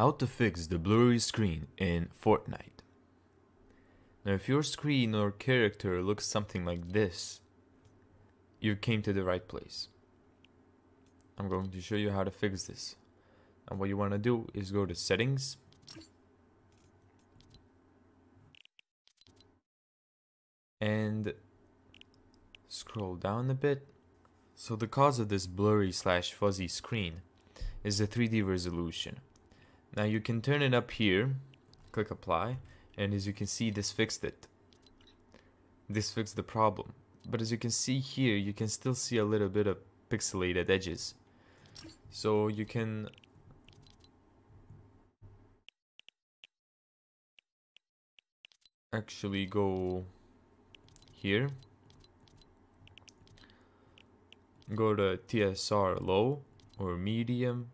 How to fix the blurry screen in Fortnite. Now if your screen or character looks something like this, you came to the right place. I'm going to show you how to fix this. And what you want to do is go to settings. And scroll down a bit. So the cause of this blurry slash fuzzy screen is the 3D resolution. Now you can turn it up here, click apply, and as you can see this fixed it. This fixed the problem. But as you can see here, you can still see a little bit of pixelated edges. So you can actually go here go to TSR low or medium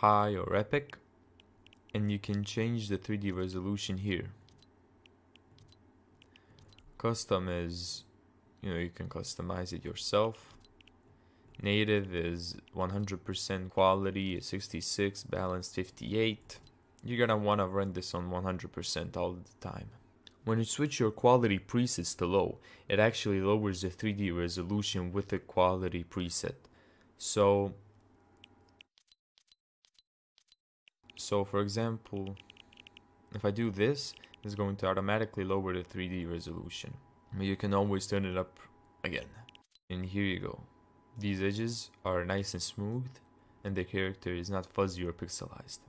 high or epic and you can change the 3D resolution here. Custom is you know you can customize it yourself. Native is 100% quality 66 balanced 58 you're gonna want to run this on 100% all the time. When you switch your quality presets to low it actually lowers the 3d resolution with the quality preset. So So for example, if I do this, it's going to automatically lower the 3D resolution. But you can always turn it up again. And here you go. These edges are nice and smooth, and the character is not fuzzy or pixelized.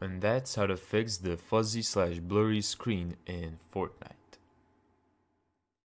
And that's how to fix the fuzzy slash blurry screen in Fortnite.